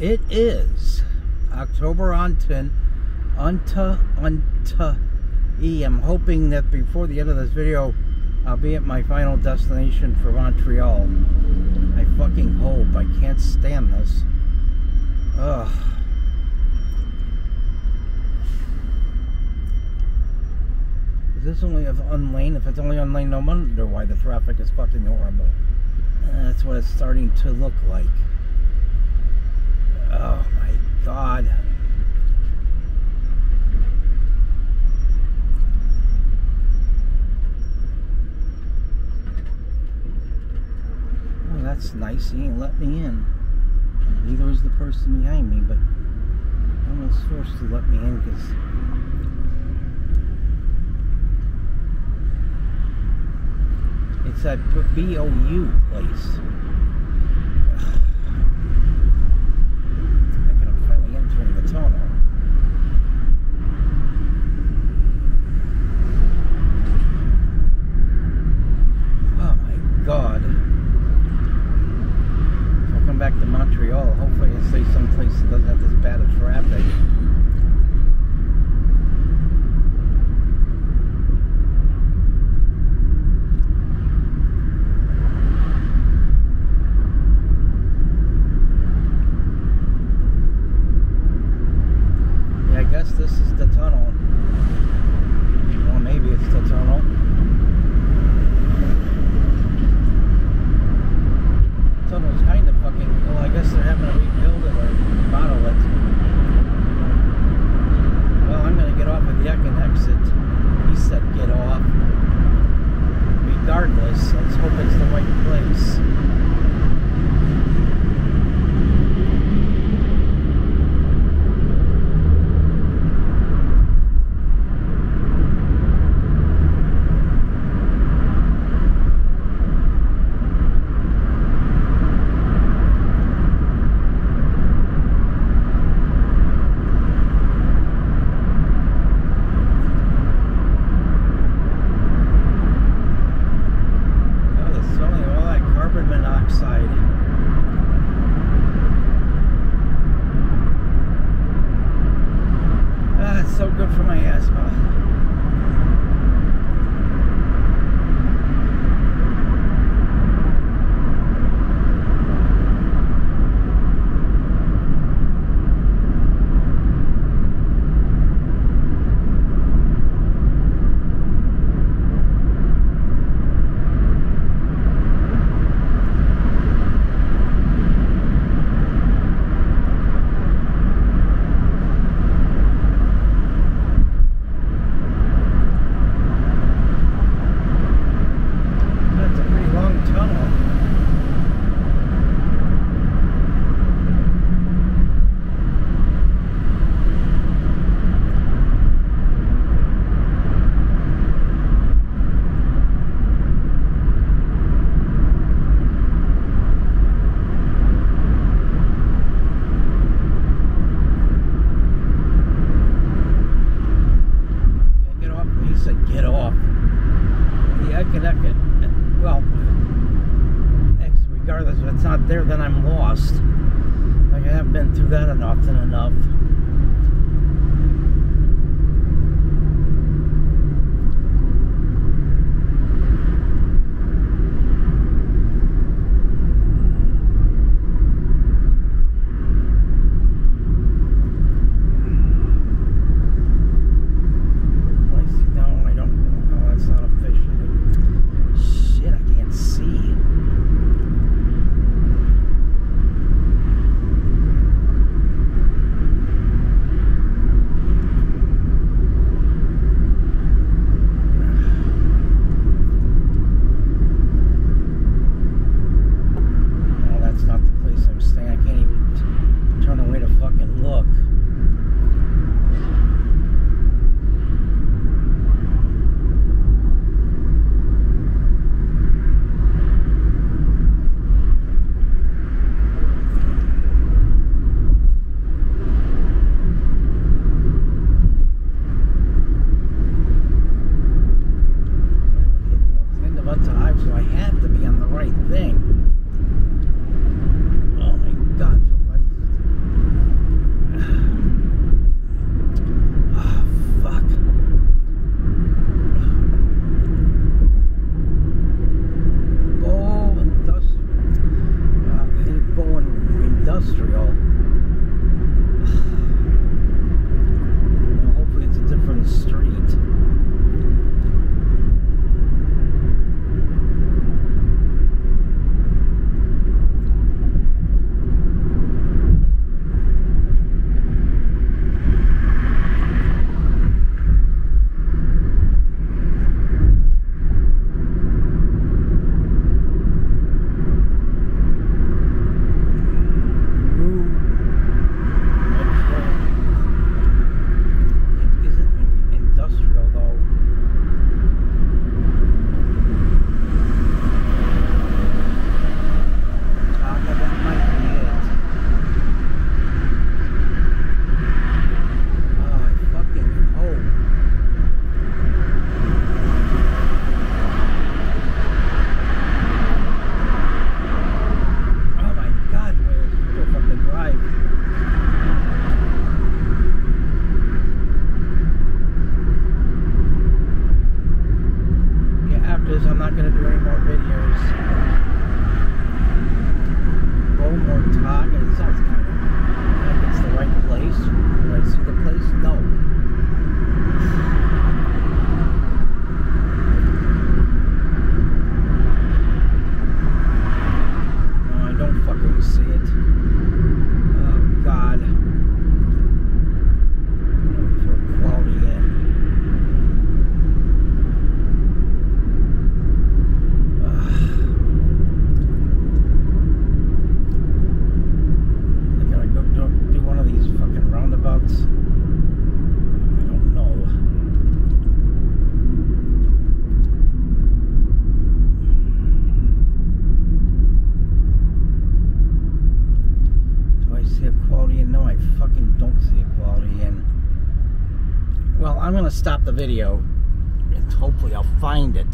It is October on 10, unta, unta, e. I'm hoping that before the end of this video, I'll be at my final destination for Montreal. I fucking hope. I can't stand this. Ugh. Is this only on lane? If it's only on lane, no wonder why the traffic is fucking horrible. That's what it's starting to look like. God. Oh, that's nice. He ain't let me in. Neither is the person behind me, but I'm almost forced to let me in because it's that BOU place. Thinking I'm finally entering the tunnel. Oh my god. If I come back to Montreal, hopefully I'll doesn't have this bad of traffic. Yeah, I guess this is the tunnel. Well, maybe it's the tunnel. Tunnel's kind of fucking. Well, I guess they're having to rebuild it or remodel it. Well, I'm gonna get off at the Ekin exit. He said get off. Regardless, let's hope it's the right place. Oh, the smelling of all that carbon monoxide. Ah, it's so good for my asthma. If it's not there, then I'm lost. Like, I haven't been through that often enough. Beaumont Target. It sounds kind of. I'm going to stop the video and hopefully I'll find it.